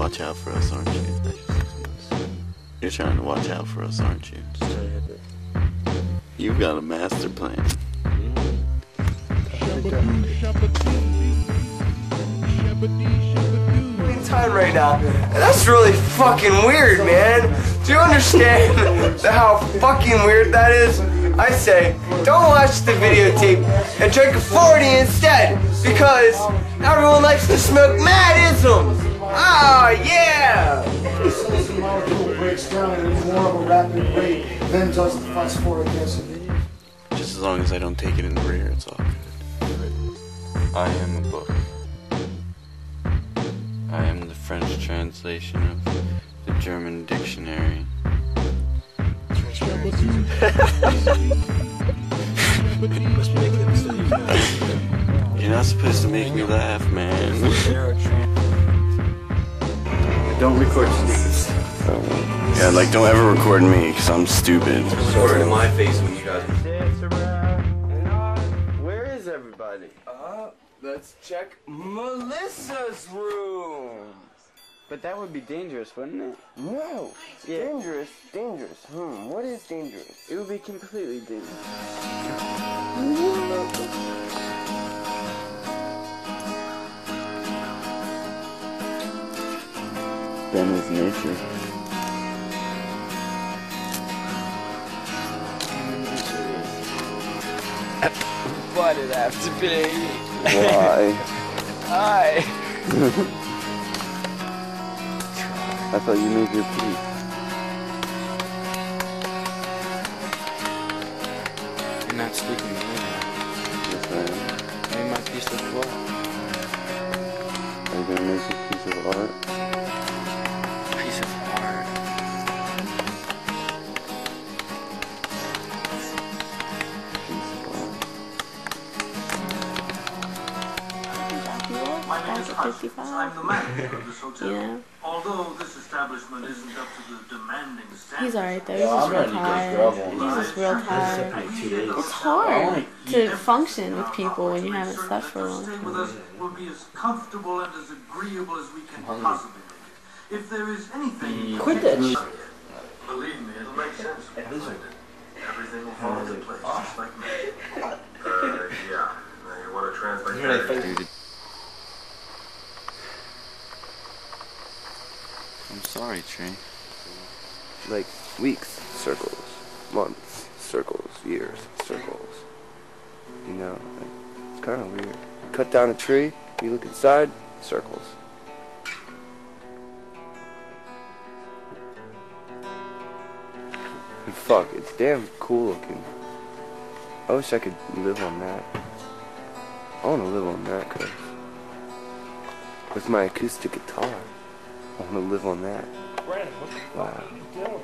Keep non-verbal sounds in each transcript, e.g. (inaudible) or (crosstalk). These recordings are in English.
watch out for us, aren't you? You're trying to watch out for us, aren't you? You've got a master plan. time right now. That's really fucking weird, man. Do you understand (laughs) how fucking weird that is? I say, don't watch the videotape and drink a 40 instead because everyone likes to smoke mad isms. Ah, yeah! The molecule breaks down at more of a rapid rate than does the phosphoric acid. Just as long as I don't take it in the rear, it's all good. I am a book. I am the French translation of the German dictionary. (laughs) You're not supposed to make me laugh, man. Don't record Steve. yeah, like don't ever record me, because I'm stupid. Record in my face when you guys. Dance around. Where is everybody? Uh, let's check Melissa's room. But that would be dangerous, wouldn't it? No. Dangerous. Dangerous. Hmm. What is dangerous? It would be completely dangerous. Nature. Why did it have to be? Why? (laughs) Hi. I thought you made your peace. You're not speaking to me. Yes, I am. Maybe my piece of what? Are you gonna make a piece of art? 55. I'm the manager of this hotel. Yeah. Although this establishment isn't up to the demanding standards. He's alright though. He's yeah, just real tired. He's just real tired. It's hard to function with people when you haven't slept for a long time. will be as comfortable and as agreeable as we can possibly make it. If there is anything... Quit Quidditch! Believe me, it'll make sense. Everything will fall into place, just like me. (laughs) Uh, yeah. You want to translate that? I'm sorry, tree. Like weeks, circles. Months, circles. Years, circles. You know, like, it's kind of weird. Cut down a tree. You look inside. Circles. And fuck, it's damn cool looking. I wish I could live on that. I want to live on that, cause with my acoustic guitar, I want to live on that. Wow. Fuck are you doing?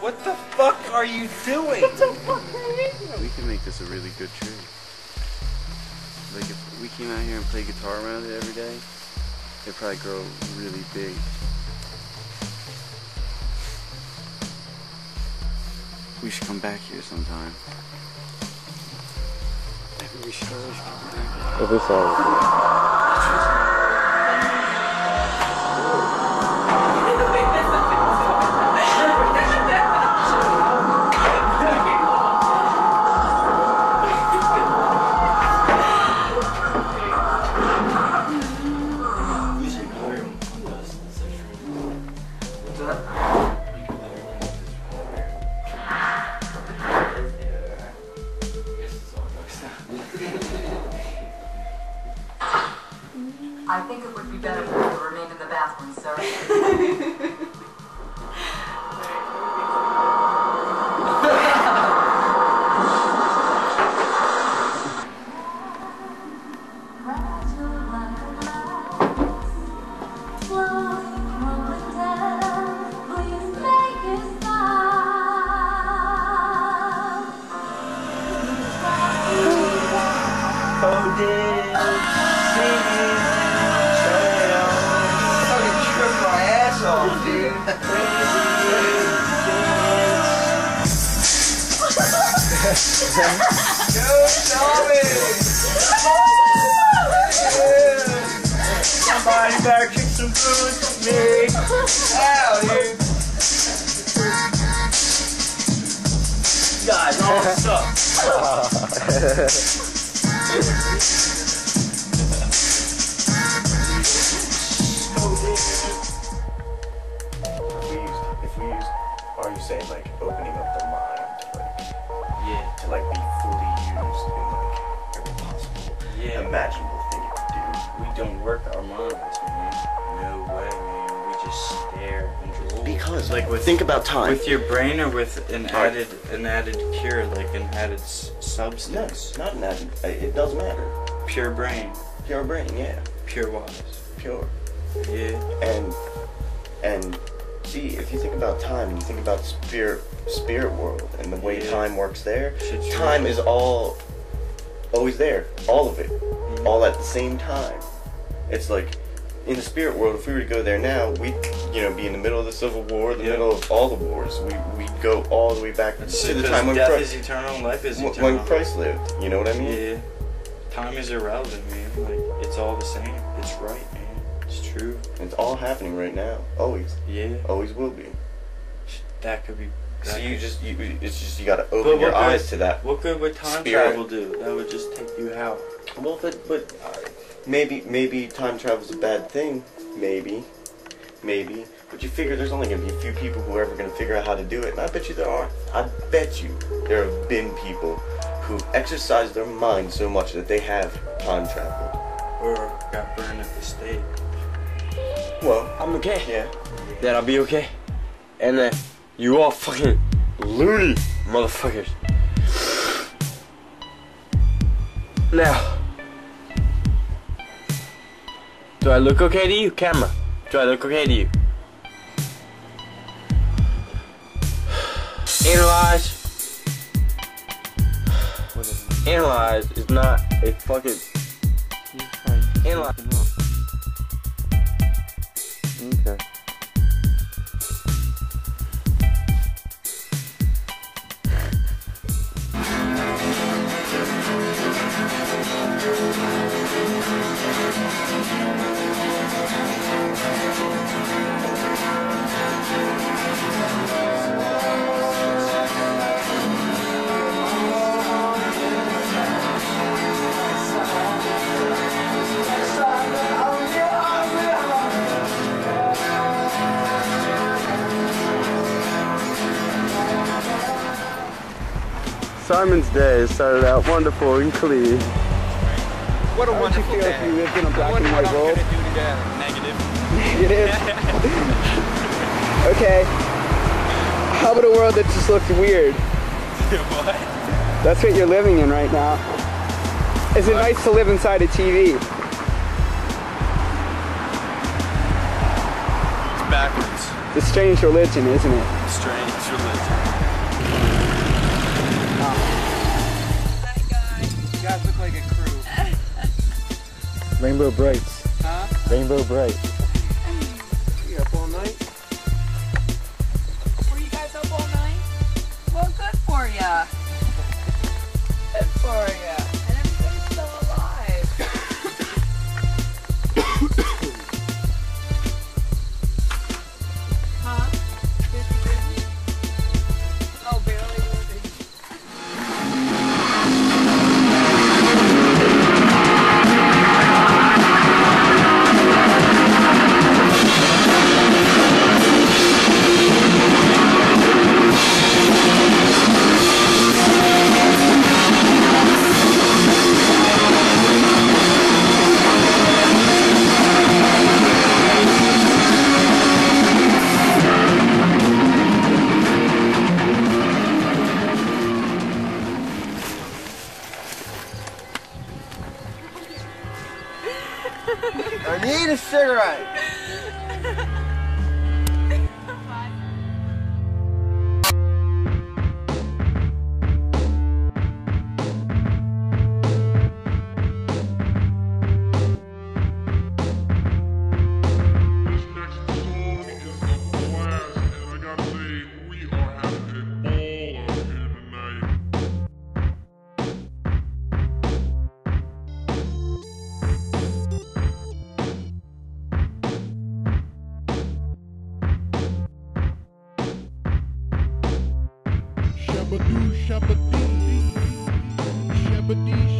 What the fuck are you doing? What the fuck are you doing? We can make this a really good tree. Like if we came out here and played guitar around it every day, it'd probably grow really big. We should come back here sometime. Maybe we should always come back. If it's all I think it would be better for you to remain in the bathroom, sir. (laughs) Fucking (laughs) Yes. Go, Tommy. Somebody better kick some food for me. Hell yeah. Guys, all this (laughs) up. Just stare and drool. Because like with think about time. with your brain or with an added an added cure, like an added s- no, substance. not an ad- It doesn't matter. Pure brain, Pure brain, yeah, pure wise. pure. Yeah. And and see, if you think about time and you think about spirit spirit world and the way Yeah. time works there, Shit's time is all always there, all of it, Mhm. all at the same time. It's like in the spirit world, if we were to go there now, we'd you know be in the middle of the Civil War, the Yeah. middle of all the wars. We we'd go all the way back That's to the time when death Christ, is eternal, life is eternal. when Christ lived. You know what I mean? Yeah. Time is irrelevant, man. Like it's all the same. It's right, man. It's true. It's all happening right now, always, Yeah. always will be. That could be. So you could- just you, it's just you gotta open your good- eyes to that. What good would time Spirit. travel do? That would just take you out. Well, but but uh, maybe maybe time travel's a bad thing. Maybe, maybe. But you figure there's only gonna be a few people who are ever gonna figure out how to do it, and I bet you there are. I bet you there have been people who've exercised their mind so much that they have time traveled. Or got burned at the stake. Well, I'm okay. yeah. Then I'll be okay. And then you all fucking loony motherfuckers. (sighs) Now, do I look okay to you, camera? Do I look okay to you? (sighs) Analyze. Analyze is not a fucking. Analyze. Okay. Simon's day started out wonderful and clean. What a wonderful day. If you lived in a black and white world. gonna do today. Negative. Negative. (laughs) okay. How about a world that just looks weird? (laughs) what? That's what you're living in right now. Is it nice to live inside a TV? It's backwards. It's a strange religion, isn't it? Strange religion. Rainbow Brites. Huh? Rainbow Brite. I need a cigarette. Japanese